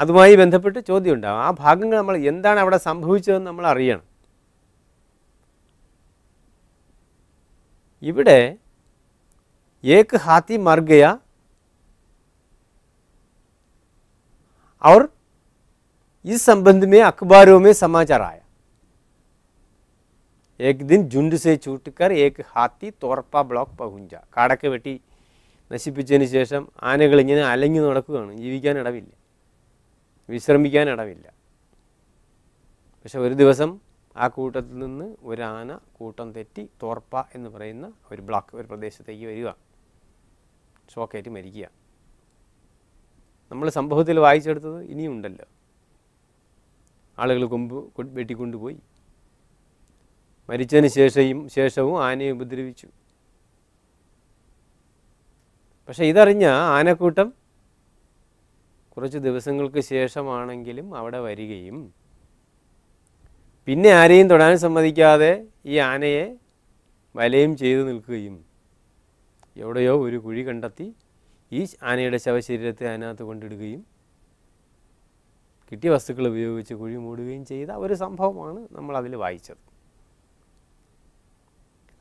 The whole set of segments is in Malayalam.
അതുമായി ബന്ധപ്പെട്ട് ചോദ്യം ഉണ്ടാകും ആ ഭാഗങ്ങൾ നമ്മൾ എന്താണ് അവിടെ സംഭവിച്ചതെന്ന് നമ്മൾ അറിയണം ഇവിടെ ഏക്ക് ഹാത്തി മർ ഗയ और इस संबंध में अखबारों में समाचार आया एक दिन झुंड से छूटकर एक हाथी തോർപ്പ ബ്ലോക്ക് പഹുഞ്ച കാടൊക്കെ വെട്ടി നശിപ്പിച്ചതിന് ശേഷം ആനകൾ ഇങ്ങനെ അലഞ്ഞു നടക്കുകയാണ് ജീവിക്കാൻ ഇടമില്ല വിശ്രമിക്കാൻ ഇടമില്ല പക്ഷെ ഒരു ദിവസം ആ കൂട്ടത്തിൽ നിന്ന് ഒരു ആന കൂട്ടം തെറ്റി തോർപ്പ എന്ന് പറയുന്ന ഒരു ബ്ലോക്ക് ഒരു പ്രദേശത്തേക്ക് വരിക. ഷോക്കേറ്റ് മരിക്കുക. നമ്മൾ സംഭവത്തിൽ വായിച്ചെടുത്തത് ഇനിയും ഉണ്ടല്ലോ. ആളുകൾ കൊമ്പ് വെട്ടിക്കൊണ്ടുപോയി. മരിച്ചതിന് ശേഷയും ശേഷവും ആനയെ ഉപദ്രവിച്ചു. പക്ഷേ ഇതറിഞ്ഞ ആനക്കൂട്ടം കുറച്ച് ദിവസങ്ങൾക്ക് ശേഷമാണെങ്കിലും അവിടെ വരികയും പിന്നെ ആരെയും തൊടാൻ സമ്മതിക്കാതെ ഈ ആനയെ വലയും ചെയ്തു നിൽക്കുകയും എവിടെയോ ഒരു കുഴി കണ്ടെത്തി ഈ ആനയുടെ ശവശരീരത്തെ അതിനകത്ത് കൊണ്ടിടുകയും കിട്ടിയ വസ്തുക്കൾ ഉപയോഗിച്ച് കുഴി മൂടുകയും ചെയ്ത ഒരു സംഭവമാണ് നമ്മൾ അതിൽ വായിച്ചത്.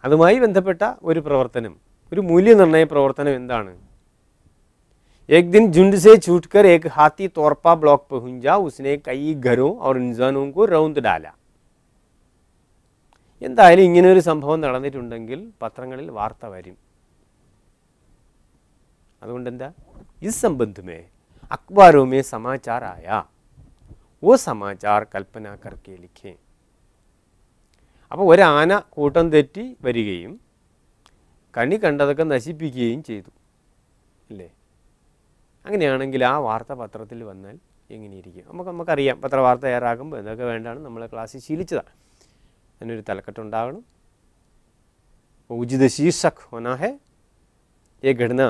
അതുമായി ബന്ധപ്പെട്ട ഒരു പ്രവർത്തനം ഒരു മൂല്യനിർണയ പ്രവർത്തനം എന്താണ്? एक दिन झुंड से छूटकर एक हाथी तोरपा ब्लॉक पहुंचा उसने कई घरों और इंसानों को रौंद डाला എന്തായാലും ഇങ്ങനെ ഒരു സംഭവം നടന്നിട്ടുണ്ടെങ്കിൽ പത്രങ്ങളിൽ വാർത്ത വരും അതുകൊണ്ട് എന്താ ഇസ് സംബന്ധമേ അക്ബാരോ മേ സമാചാർ ആയ ഓ സമാചാർ കൽപ്പന കർക്കെ ലിഖേ അപ്പോൾ ഒരു ആന കൂട്ടം തെറ്റി വരികയും കണി കണ്ടതൊക്കെ നശിപ്പിക്കുകയും ചെയ്തു അല്ലേ അങ്ങനെയാണെങ്കിൽ ആ വാർത്ത പത്രത്തിൽ വന്നാൽ എങ്ങനെയിരിക്കും നമുക്ക് നമുക്കറിയാം പത്രവാർത്ത തയ്യാറാക്കുമ്പോൾ എന്തൊക്കെ വേണ്ടാണ് നമ്മളെ ക്ലാസ്സിൽ ശീലിച്ചതാണ് അതിനൊരു തലക്കെട്ടുണ്ടാകണം उचित शीर्षक होना है ये घटना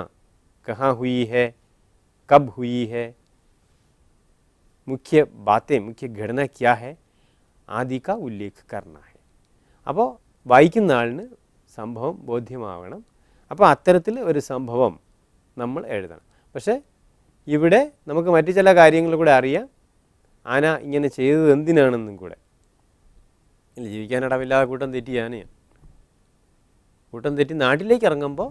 कहाँ हुई है कब हुई है मुख्य बातें मुख्य घटना क्या है ആദി കാ ഉല്ലേഖ് കർണ ഹെ അപ്പോൾ വായിക്കുന്ന ആളിന് സംഭവം ബോധ്യമാവണം അപ്പോൾ അത്തരത്തിൽ ഒരു സംഭവം നമ്മൾ എഴുതണം പക്ഷേ ഇവിടെ നമുക്ക് മറ്റു ചില കാര്യങ്ങൾ കൂടെ അറിയാം. ആന ഇങ്ങനെ ചെയ്തത് എന്തിനാണെന്നും കൂടെ. ജീവിക്കാനിടമില്ലാതെ കൂട്ടം തെറ്റി ആനയാണ് കൂട്ടം തെറ്റി നാട്ടിലേക്ക് ഇറങ്ങുമ്പോൾ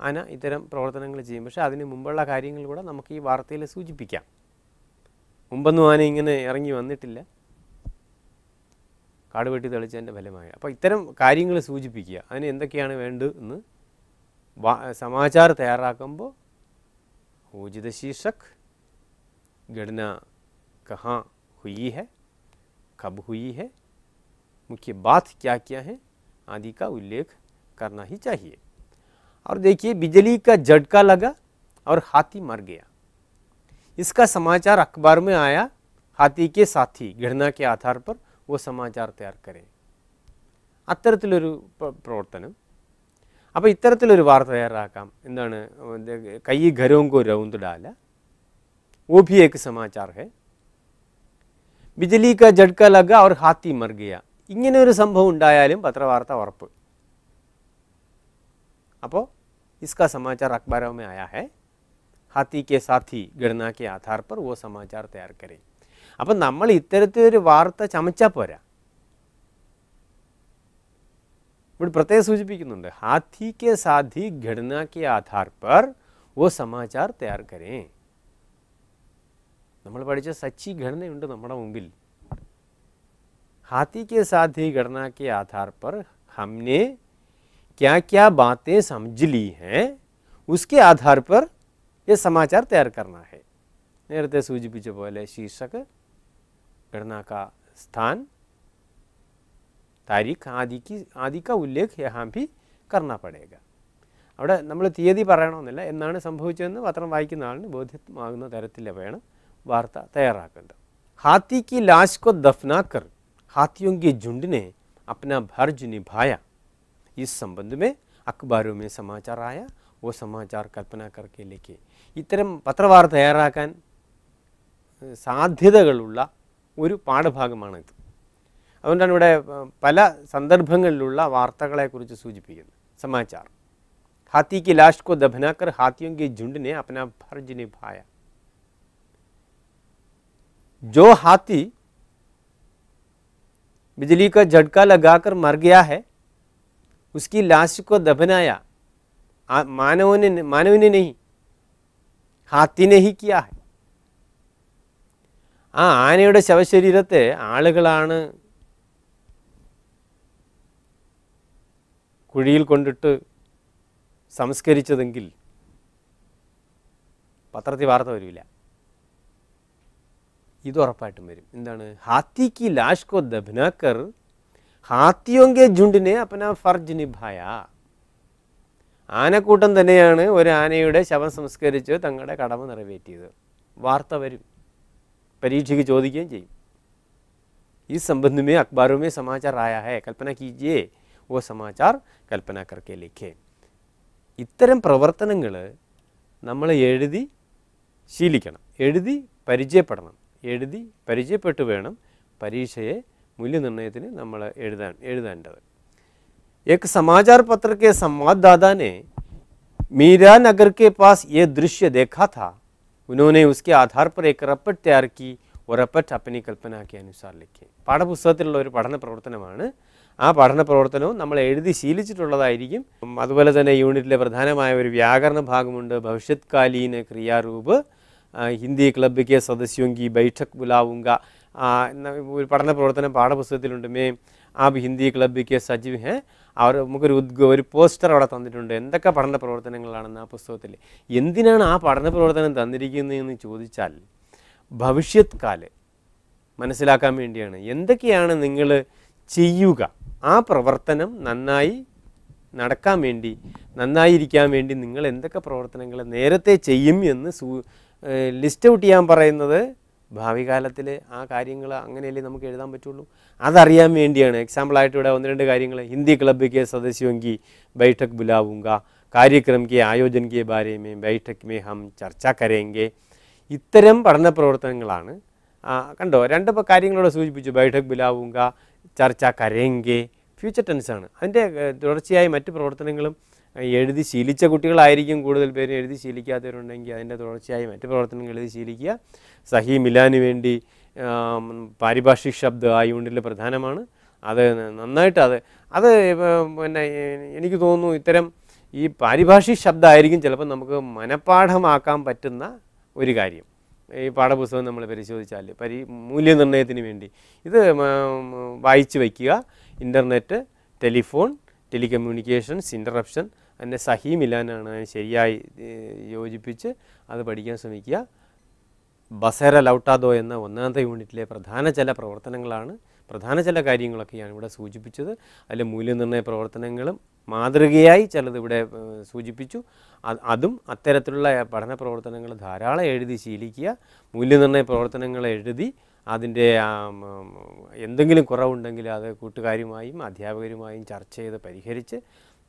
ആന ഇത്തരം പ്രവർത്തനങ്ങൾ ചെയ്യും. പക്ഷേ അതിന് മുമ്പുള്ള കാര്യങ്ങൾ കൂടെ നമുക്ക് ഈ വാർത്തയിൽ സൂചിപ്പിക്കാം. മുമ്പൊന്നും ആന ഇങ്ങനെ ഇറങ്ങി വന്നിട്ടില്ല. കാട് വെട്ടി തെളിച്ചതിന്റെ ഫലമായി. അപ്പോൾ ഇത്തരം കാര്യങ്ങൾ സൂചിപ്പിക്കുക. അതിന് എന്തൊക്കെയാണ് വേണ്ടത് എന്ന് സമാചാർ തയ്യാറാക്കുമ്പോൾ खोज शीर्षक गणना कहाँ हुई है, कब हुई है, मुख्य बात क्या क्या है, आदि का उल्लेख करना ही चाहिए। और देखिए, बिजली का झटका लगा और हाथी मर गया। इसका समाचार अखबार में आया, हाथी के साथी, गणना के आधार पर वो समाचार तैयार करें। अतर प्रवर्तन है അപ്പോൾ ഇത്തരത്തിലൊരു വാർത്ത തയ്യാറാക്കാം എന്താണ് ഇത് കൈ ഘരവും കോ രൗന്ത് ഡാല वो भी एक समाचार है ബിജലി ക ജഡ്ക ലഗ അവർ ഹാത്തി മർ ഗയ ഇങ്ങനെ ഒരു സംഭവം ഉണ്ടായാലും പത്രവാർത്ത ഉറപ്പ് അപ്പോൾ इसका समाचार अखबारों में आया है हाथी के साथी गणना के आधार पर वो समाचार तैयार करें അപ്പം നമ്മൾ ഇത്തരത്തിലൊരു വാർത്ത ചമച്ചാൽ പോരാ ഇവിടെ പ്രത്യേകം സൂചിപ്പിക്കുന്നുണ്ട് ഹാത്തി കെ സാധി ഘടന കെ ആധാർ പർ वो समाचार तैयार करें നമ്മൾ പഠിച്ച സച്ചി ഘടനയുണ്ട് നമ്മുടെ മുമ്പിൽ हाथी के साथ ही घटना के आधार पर हमने क्या क्या बातें समझ ली हैं उसके आधार पर ये समाचार तैयार करना है നേരത്തെ സൂചിപ്പിച്ച പോലെ ശീർഷക് ഘടന കാ സ്ഥാൻ താരീഖ് ആദി की ആദി का उल्लेख यहाँ भी करना पड़ेगा അവിടെ നമ്മൾ തീയതി പറയണമെന്നില്ല എന്നാണ് സംഭവിച്ചതെന്ന് പത്രം വായിക്കുന്ന ആളിന് ബോധ്യമാകുന്ന തരത്തിൽ വേണം വാർത്ത തയ്യാറാക്കേണ്ടത് हाथी की लाश को दफनाकर हाथियों के झुंड ने अपना फर्ज निभाया इस संबंध में अखबारों में समाचार आया वो समाचार कल्पना करके लेके ഇത്തരം പത്രവാർത്ത തയ്യാറാക്കാൻ ഏഹ്, സാധ്യതകളുള്ള ഒരു പാഠഭാഗമാണിത് അതുകൊണ്ടാണ് ഇവിടെ ഏഹ്, പല സന്ദർഭങ്ങളിലുള്ള വാർത്തകളെക്കുറിച്ച് സൂചിപ്പിക്കുന്നത് സമാചാർ हाथी की लाश को दफनाकर हाथियों के झुंड ने अपना फर्ज निभाया जो हाथी बिजली का झटका लगाकर मर गया है उसकी लाश को दफनाया आ- मानव ने मानव ने नहीं हाथी ने ही किया है ആ ആനയുടെ ശവശരീരത്തെ ആളുകളാണ് കുഴിയിൽ കൊണ്ടിട്ട് സംസ്കരിച്ചതെങ്കിൽ പത്രത്തിൽ വാർത്ത വരില്ല. ഇത് ഉറപ്പായിട്ടും വരും. എന്താണ്? ഹാത്തി കി ലാഷ് കോ ദബ്നാക്കർ ഹാത്തിയോങ്കെ ജുണ്ടിനെ അപ്പന ഫർജ് നിഭായ. ആനക്കൂട്ടം തന്നെയാണ് ഒരു ആനയുടെ ശവം സംസ്കരിച്ച് തങ്ങളുടെ കടമ നിറവേറ്റിയത്. വാർത്ത വരും. പരീക്ഷയ്ക്ക് ചോദിക്കുകയും ചെയ്യും. ഈ സംബന്ധമേ അഖബാറുമേ സമാചാർ ഹേ കൽപ്പന കീജിയേ. ഓ സമാചാർ കൽപ്പന കർക്കെ ലിഖേ ഇത്തരം പ്രവർത്തനങ്ങൾ നമ്മൾ എഴുതി ശീലിക്കണം എഴുതി പരിചയപ്പെടണം എഴുതി പരിചയപ്പെട്ട് വേണം പരീക്ഷയെ മൂല്യനിർണ്ണയത്തിന് നമ്മൾ എഴുതാൻ എഴുതേണ്ടത് एक समाचार पत्र के संवाददाता ने मीरा नगर के पास ये दृश्य देखा था उन्होंने उसके आधार पर एक रपट तैयार की और रपट अपनी कल्पना के अनुसार लिखी പാഠപുസ്തകത്തിലുള്ള ഒരു പഠന പ്രവർത്തനമാണ് ആ പഠന പ്രവർത്തനവും നമ്മൾ എഴുതി ശീലിച്ചിട്ടുള്ളതായിരിക്കും. അതുപോലെ തന്നെ യൂണിറ്റിലെ പ്രധാനമായ ഒരു വ്യാകരണ ഭാഗമുണ്ട്. ഭവിഷ്യത്കാലീന ക്രിയാരൂപ്. ഹിന്ദി ക്ലബ്ബ് കെ സദസ്യോങ്കി ബൈഠക് ബുലാവുങ്ക. ഒരു പഠന പ്രവർത്തനം പാഠപുസ്തകത്തിലുണ്ട്. മേ ആബ് ഹിന്ദി ക്ലബ്ബ് കെ സജീവ് ഹേ. അവർ നമുക്കൊരു ഉദ്ഗ ഒരു പോസ്റ്റർ അവിടെ തന്നിട്ടുണ്ട്. എന്തൊക്കെ പഠന പ്രവർത്തനങ്ങളാണെന്ന് ആ പുസ്തകത്തിൽ? എന്തിനാണ് ആ പഠന പ്രവർത്തനം തന്നിരിക്കുന്നതെന്ന് ചോദിച്ചാൽ ഭവിഷ്യത്കാൽ. മനസ്സിലാക്കാൻ വേണ്ടിയാണ്. എന്തൊക്കെയാണ് നിങ്ങൾ ചെയ്യുക? ആ പ്രവർത്തനം നന്നായി നടക്കാൻ വേണ്ടി നന്നായിരിക്കാൻ വേണ്ടി നിങ്ങൾ എന്തൊക്കെ പ്രവർത്തനങ്ങൾ നേരത്തെ ചെയ്യും എന്ന് സൂ ലിസ്റ്റ് ഔട്ട് ചെയ്യാൻ പറയുന്നത് ഭാവി കാലത്തിൽ ആ കാര്യങ്ങൾ അങ്ങനെയല്ലേ നമുക്ക് എഴുതാൻ പറ്റുള്ളൂ? അതറിയാൻ വേണ്ടിയാണ്. എക്സാമ്പിളായിട്ട് ഇവിടെ ഒന്ന് രണ്ട് കാര്യങ്ങൾ. ഹിന്ദി ക്ലബ്ബ് കെ സദസ്യോങ്കി ബൈഠക് ബുലാവുങ്ക കാര്യക്രം കെ ആയോജൻ കെ ബാരെ മേ ബൈഠക് മേ ഹം ചർച്ച കരേങ്കെ ഇത്തരം പഠന പ്രവർത്തനങ്ങളാണ് കണ്ടോ? രണ്ട് കാര്യങ്ങളോട് സൂചിപ്പിച്ചു. ബൈഠക് ബിലാവുങ്ക ചർച്ച കരേങ്കെ ഫ്യൂച്ചർ ടെൻസാണ് അതിന്റെ തുടർച്ചയായി മറ്റ് പ്രവർത്തനങ്ങളും എഴുതി ശീലിച്ച കുട്ടികളായിരിക്കും കൂടുതൽ പേര് എഴുതി ശീലിക്കാത്തവരുണ്ടെങ്കിൽ അതിന്റെ തുടർച്ചയായി മറ്റ് പ്രവർത്തനങ്ങൾ എഴുതി ശീലിക്കുക. സഹി മിലാന് വേണ്ടി പാരിഭാഷിക് ശബ്ദം ആ യൂണിറ്റിൽ പ്രധാനമാണ്. അത് നന്നായിട്ട് അത് അത് പിന്നെ എനിക്ക് തോന്നുന്നു ഇത്തരം ഈ പാരിഭാഷിക് ശബ്ദമായിരിക്കും ചിലപ്പോൾ നമുക്ക് മനഃപ്പാഠമാക്കാൻ പറ്റുന്ന ഒരു കാര്യം. ഈ പാഠപുസ്തകം നമ്മൾ പരിശോധിച്ചാൽ പരി മൂല്യനിർണയത്തിന് വേണ്ടി. ഇത് വായിച്ചു വയ്ക്കുക. ഇന്റർനെറ്റ് ടെലിഫോൺ ടെലികമ്മ്യൂണിക്കേഷൻസ് ഇന്ററപ്ഷൻ അതിന്റെ സഹി മിലാനാണ് ശരിയായി യോജിപ്പിച്ച് അത് പഠിക്കാൻ ശ്രമിക്കുക. ബസേര ലൗട്ടാദോ എന്ന ഒന്നാമത്തെ യൂണിറ്റിലെ പ്രധാന ചില പ്രവർത്തനങ്ങളാണ് പ്രധാന ചില കാര്യങ്ങളൊക്കെയാണ് ഇവിടെ സൂചിപ്പിച്ചത്. അതിൽ മൂല്യനിർണയ പ്രവർത്തനങ്ങളും മാതൃകയായി ചിലത് ഇവിടെ സൂചിപ്പിച്ചു. അതും അത്തരത്തിലുള്ള പഠന പ്രവർത്തനങ്ങൾ ധാരാളം എഴുതി ശീലിക്കുക മൂല്യനിർണയ പ്രവർത്തനങ്ങൾ എഴുതി അതിന്റെ എന്തെങ്കിലും കുറവുണ്ടെങ്കിൽ അത് കൂട്ടുകാരുമായും അധ്യാപകരുമായും ചർച്ച ചെയ്ത് പരിഹരിച്ച്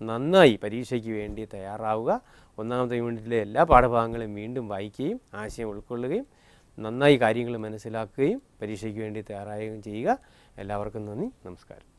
നന്നായി പരീക്ഷയ്ക്ക് വേണ്ടി തയ്യാറാവുക. ഒന്നാമത്തെ യൂണിറ്റിലെ എല്ലാ പാഠഭാഗങ്ങളും വീണ്ടും വായിക്കുകയും ആശയം ഉൾക്കൊള്ളുകയും നന്നായി കാര്യങ്ങൾ മനസ്സിലാക്കുകയും പരീക്ഷയ്ക്ക് വേണ്ടി തയ്യാറാവുകയും ചെയ്യുക. എല്ലാവർക്കും നന്ദി നമസ്കാരം.